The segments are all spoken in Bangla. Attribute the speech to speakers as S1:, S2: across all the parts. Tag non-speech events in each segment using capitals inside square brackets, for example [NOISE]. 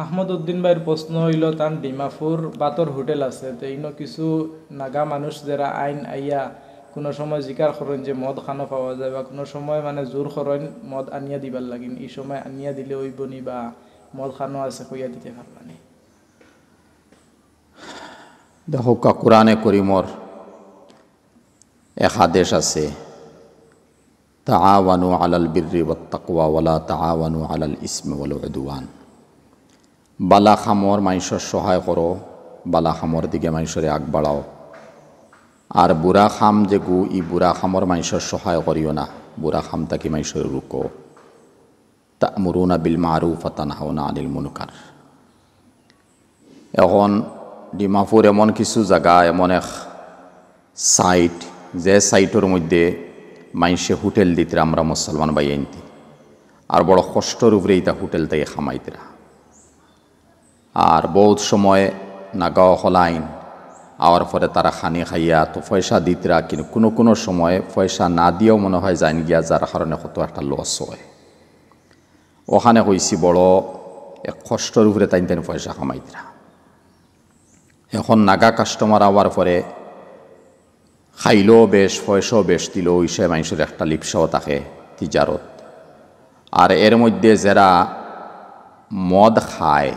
S1: আহমদ উদ্দিন ভাইয়ের প্রশ্ন হইল, তান ডিমাপুর বাতর হোটেল আছে, তো ইনো কিছু নাগা মানুষ যারা আইন আইয়া কোনো সময় জিকার করেন যে মদ খানো পাওয়া যায় বা কোনো সময় মানে জোর করেন মদ আনিয়া দিবার লাগিন, এই সময় আনিয়া দিলে ওই বনি বা মদ খানো আছে কইয়া দিতে পারবানি
S2: দেখো কোরআনে করিমর এক আদেশ আছে, তাআওয়ানু আলাল বিররি ওয়াত তাকওয়া ওয়ালা তাআওয়ানু আলাল ইসমি ওয়াল উদওয়ান। বালা খামর মানুষের সহায় করো, বালা খামর দিকে মানুষের আগ বাড়াও। আর বুড়া খাম যে গু, ই বুড়া খামর মানুষের সহায় করিও না, বুড়া খাম তাকে মানুষের রুকো। তা মুরুনা বিল মারুফ তানহাওনা আনিল মুনকার। এখন ডিমাপুর এমন কিছু জায়গা এমন এক সাইট, যে সাইটের মধ্যে মাইসে হোটেল দিতে আমরা মুসলমান বাই আনতি আর বড় কষ্টর উপরে ইতা হোটেল থেকে খামাইতরা। আর বহুত সময় নাগাও হলাইন। আওয়ার পরে তারা খানি খাইয়া তো পয়সা দিতরা কিন্তু কোনো কোনো সময় পয়সা না দিয়েও মনে হয় যাইন গিয়া, যার কারণে কত একটা লস হয়। ওখানে কইছি, বড়, এক কষ্টর উপরে তাইন তাইন পয়সা কামাইতরা এখন নাগা কাস্টমার আওয়ার পরে খাইলেও বেশ, পয়সাও বেশ দিল ইসে মানুষের একটা লিপসাও থাকে তিজারত। আর এর মধ্যে যারা মদ খায়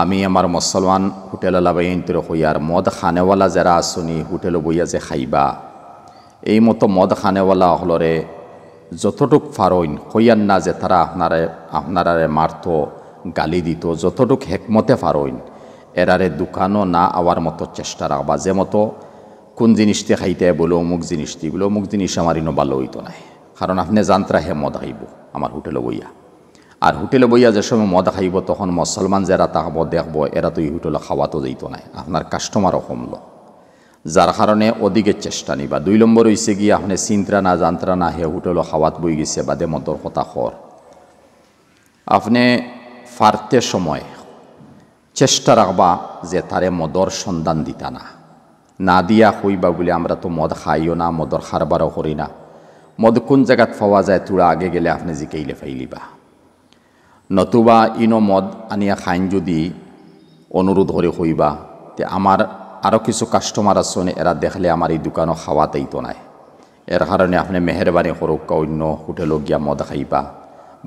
S2: আমি আমার মুসলমান হোটেল বাইন্তর হইয়ার মদ খানেওয়ালা যারা আসুনি হোটেল বইয়া যে খাইবা। এই মতো মদ খানেওয়ালা হলরে যতটুক ফারইন হইয়ার না যে তারা আপনারে আপনারারে মারত গালি দিত, যতটুক হেকমতে ফারইন এরারে দোকানও না আওয়ার মতো চেষ্টা রাখবা যে মতো কোন জিনিসটি খাইতে বলো, অমুক জিনিসটি বলো, অমুক জিনিস আমার ইনো ভালো হইতো নাই। কারণ আপনি জানতরা হে মদ খাইব আমার হোটেলে বইয়া। আর হোটেলে বইয়া যে সময় মদ খাইব, তখন মুসলমান যারা তাকব দেখব, এরা তো এই হোটেলে খাওয়াতো যেত নাই। আপনার কাস্টমারও কমল। যার কারণে ওদিকে চেষ্টা নিবা। দুই নম্বর হয়েছে গিয়ে আপনি চিন্তা না জানতরা না, হে হোটেলে খাওয়াত বই গেছে, বাদে মদর কথা খর আপনি ফারতে সময় চেষ্টা রাখবা যে তারে মদর সন্ধান দিতা না। না দিয়া হইবা বলে আমরা তো মদ খাইও না মদর খারবারও করি না। মদ কোন জায়গাত পাওয়া যায়, তোরা আগে গেলে আপনি জিকাইলে ফাইলিবা। নতুবা ইনো মদ আনিয়া খাইন যদি অনুরোধ করে হইবা, তে আমার আরও কিছু কাস্টমার আসনে এরা দেখলে আমার এই দোকানও খাওয়াতেই তো নাই। এর কারণে আপনি মেহরবানি করুক অন্য হোটেলও গিয়া মদ খাইবা,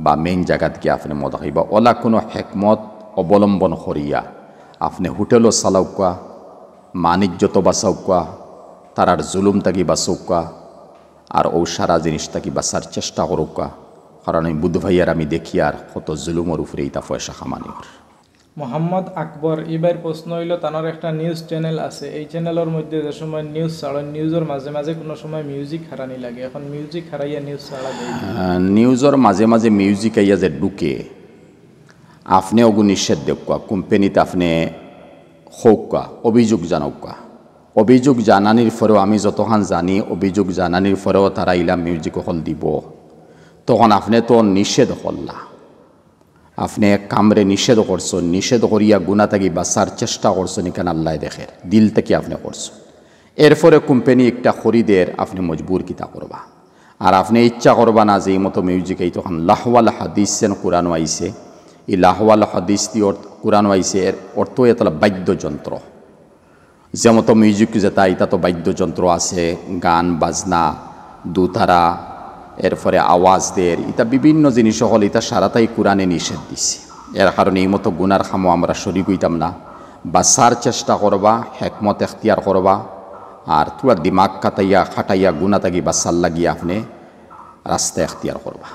S2: বা মেইন জায়গাত গিয়া আপনি মদ খাইবা। ওলা কোনো হেকমত অবলম্বন করিয়া আপনি হোটেলও চালাউকা মানিজ্যত বাঁচাউকা তারার জুলুম তাকি বাঁচৌকা আর সারা জিনিস তাকি বাঁচার চেষ্টা করুকা কারণ আমি বুধ ভাইয়ার আমি দেখি আর কত জুলুমের উপরে ইতা পয়সা খামানির
S1: মোহাম্মদ আকবর এবার প্রশ্ন হইল তানোর একটা নিউজ চ্যানেল আছে। এই চ্যানেলের মধ্যে যে সময় নিউজ ছাড়েন নিউজের মাঝে মাঝে কোনো সময় মিউজিক হারানি লাগে। এখন মিউজিক হারাইয়া নিউজ ছাড়া দেয়
S2: নিউজর মাঝে মাঝে মিউজিক আইয়া যে ঢুকে আপনি ওগু নিষেধ দেখুয়া কোম্পানিতে আপনি হৌকা অভিযোগ জানাউকা অভিযোগ জানানির পরেও আমি যতক্ষণ জানি অভিযোগ জানানির পরেও তারা ইলাম মিউজিক হল দিব। তখন আপনি তো নিষেধ করলা। আপনি কামরে নিষেধ করছেন নিষেধ করিয়া গুণা থাকি বাঁচার চেষ্টা করছেন এখানে আল্লাহ দেখের দিল থেকে আপনি করছেন এরপরে কোম্পানি একটা খরিদের আপনি মজবুর কিতা করবা। আর আপনি ইচ্ছা করবা না যে এই মতো মিউজিক এই তখন লাহওয়াল হাদিসেন কোরআন আইছে। এই লাহওয়াল হাদিস দিয়ে কোরআন আইছে এর অর্থ এতলা বাদ্যযন্ত্র। যে মতো মিউজিক যেটা, এটা তো বাদ্যযন্ত্র আছে, গান, বাজনা, দুতারা এরপরে আওয়াজ দের ইটা বিভিন্ন জিনিস হল ইটা সারাটাই কোরআনে নিষেধ দিছে। এর কারণে এই মতো গুনার খামো আমরা শরিক হইতাম না। বাসার চেষ্টা করবা হেকমত এখতিয়ার করবা আর তুয়া দিমাগ কাটাইয়া খাটাইয়া গুণা তাগি বাসার লাগিয়া আপনি রাস্তা এখতিয়ার করবা।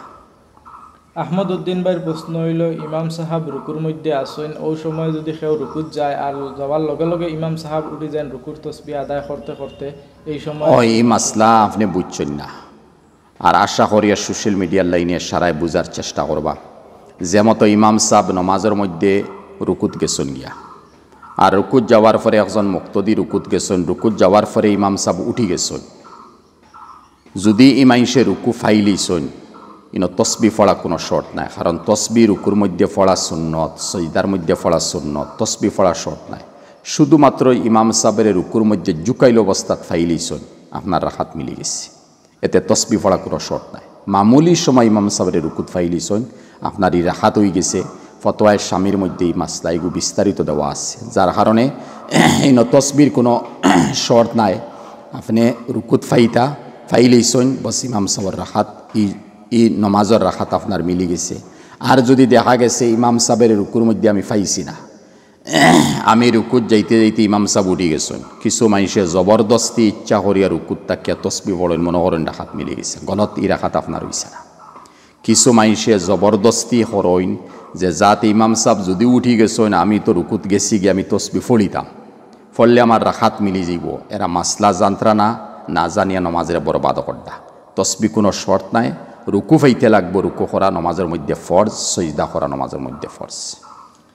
S1: আহমদ উদ্দিন ভাইয়ের প্রশ্ন হইল ইমাম সাহাব রুকুর মধ্যে আসেন ওই সময় যদি কেউ রুকুত যায় আর যাওয়ার লগে লগে ইমাম সাহাব উঠে যান রুকুর তসবি আদায় করতে করতে এই সময়
S2: ও এই মাসলা আপনি বুঝছেন না। আর আশা করিয়া সোশ্যাল মিডিয়ার লাইনে সারাই বুঝার চেষ্টা করবা। যে মতো ইমাম সাহ নমাজের মধ্যে রুকুত গেছন গিয়া। আর রুকুত যাওয়ার পরে একজন মুক্তদি রুকুত গেছন, রুকুত যাওয়ার পরে ইমাম সাহ উঠি গেছন। যদি ইমাইসে রুকু ফাইলিছন, ইনো তসবি ফড়া কোনো শর্ট নাই, কারণ তসবি রুকুর মধ্যে ফড়া সুন্নত, সজিদার মধ্যে ফড়া সুন্নত, তসবি ফলা শর্ট নাই। শুধুমাত্র ইমাম সাহেবের রুকুর মধ্যে জুকাইল অবস্থাত ফাইলিছন, আপনার রাখাত মিলি গেছে। এতে তসবি ফড়া কোনো শর্ট নাই। মামুলি সময় ইমাম সাহেবের রুকুত ফাইলিছন আপনার ই রাখাত হয়ে গেছে। ফতোয়ায় স্বামীর মধ্যে এই মাসলাইগু বিস্তারিত দেওয়া আছে, যার কারণে [CLEARS THROAT] এই তসবির কোনো [CLEARS THROAT] শর্ত নাই। আপনি রুকুত ফাইতা ফাইলেইছইন বস ইমাম সাবর রাখাত ই ই নমাজর রাখাত আপনার মিলি গেছে। আর যদি দেখা গেছে ইমাম সাহেবের রুকুর মধ্যে আমি ফাইছি না আমি রুকুত যাইতে যাইতে ইমাম সাহেব উঠি গেছেন। কিছু মানুষে জবরদস্তি ইচ্ছা করিয়া রুকুত তাকিয়া তসবি বলেন মনে করেন রাখাত মিলি গেছে। গলত ই রাখাত আপনার হইছে না। কিছু মানুষে জবরদস্তি হরইন যে যাতে ইমাম সাহেব যদি উঠি গেছেন, আমি তো রুকুত গেছি গিয়ে আমি তসবি ফলিতাম। ফললে আমার রাখাত মিলি যাইব। এরা মাসলা জান্ত্রা না না জানিয়া নমাজের বরবাদ করদা। তসবি কোনো শর্ত নাই, রুকু ফাইতে লাগবো, রুকু করা নমাজের মধ্যে ফর্জ, সজদা করা নমাজের মধ্যে ফর্জ।